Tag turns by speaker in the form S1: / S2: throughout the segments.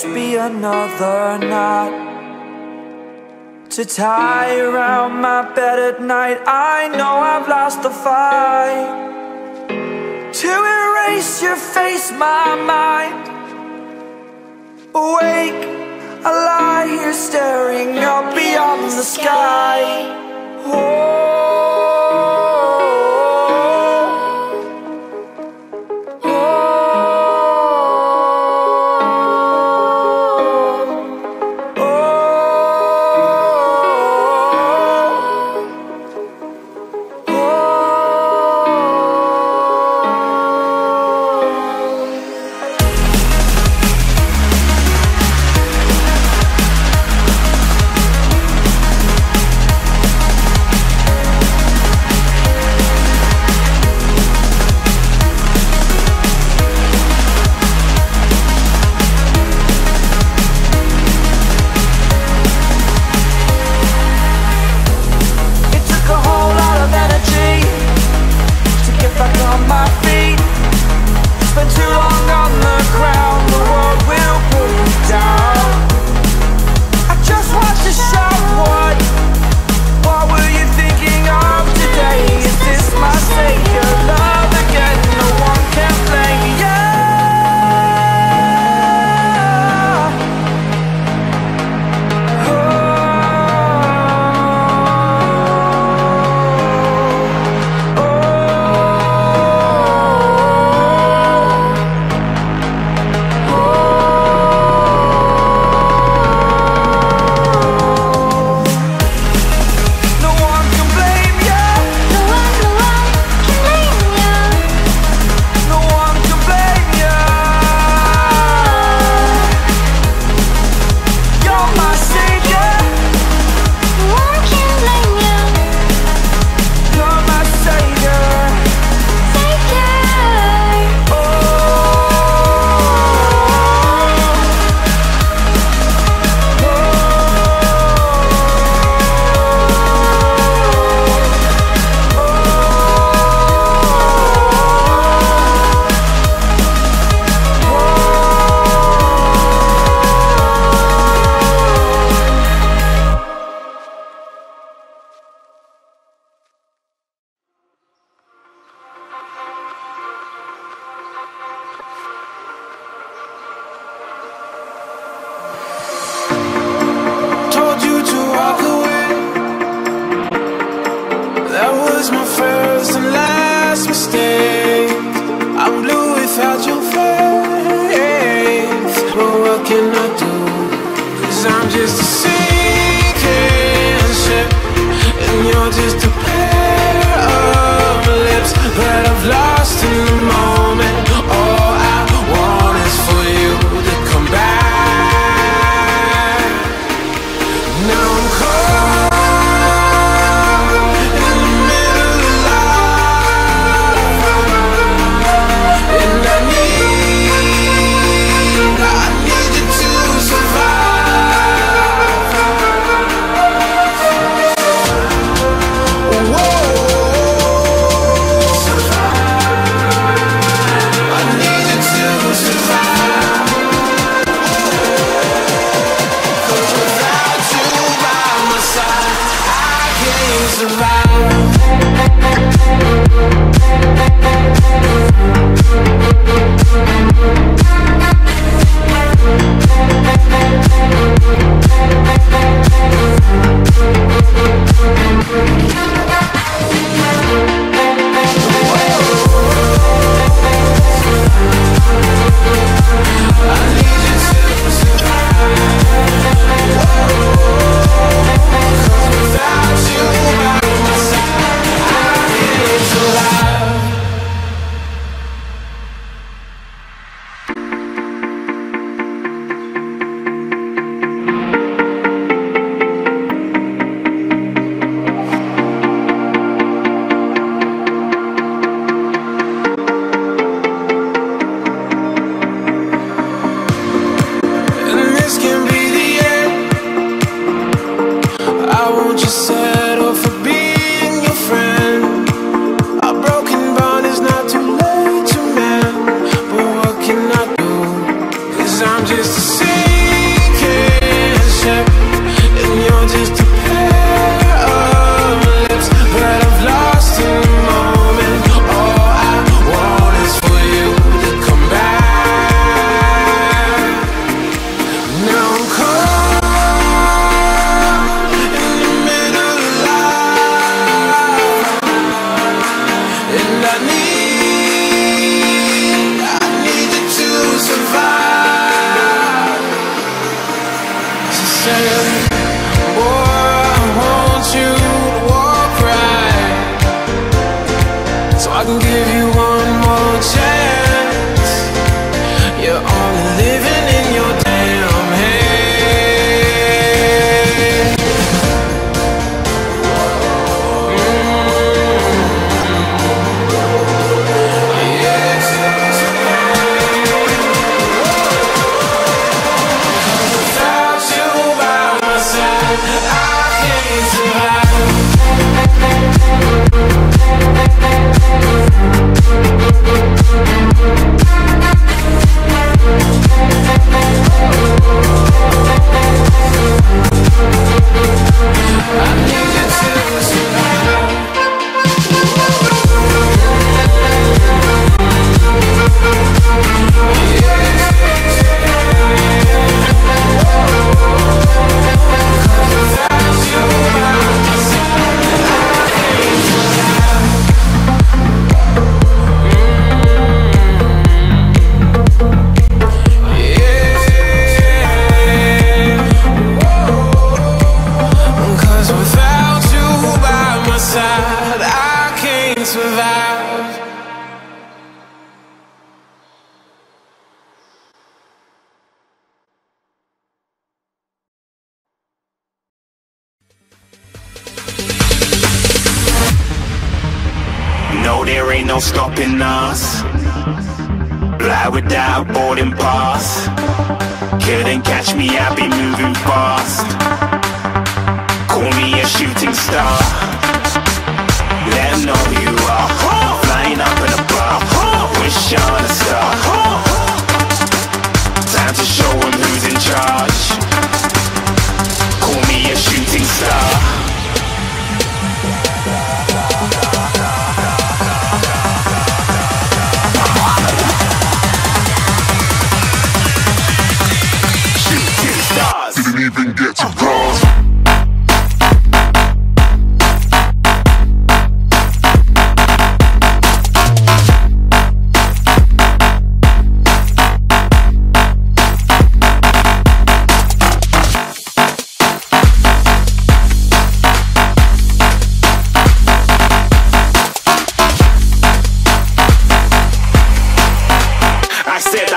S1: This be another knot to tie around my bed at night. I know I've lost the fight to erase your face, my mind. Awake, I lie here staring up beyond the sky. Oh.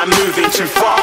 S2: I'm moving too far.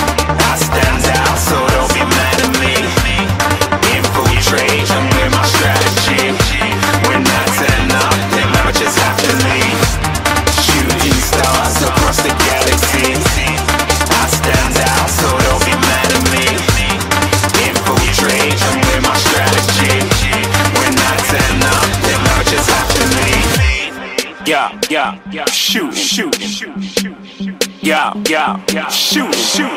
S2: I stand out, so don't be mad at me. Infiltrate, with my strategy. When I I. Shooting stars across the galaxy. I stand out, so don't be mad at me. Infiltrate, with my strategy. When I I. Yeah, yeah, yeah, shoot, shoot. Yeah, yeah, shooting, shooting.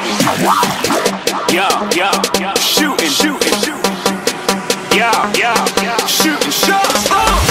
S2: Yeah, yeah, shooting, shooting. Yeah, yeah, yeah, shooting shots. Uh.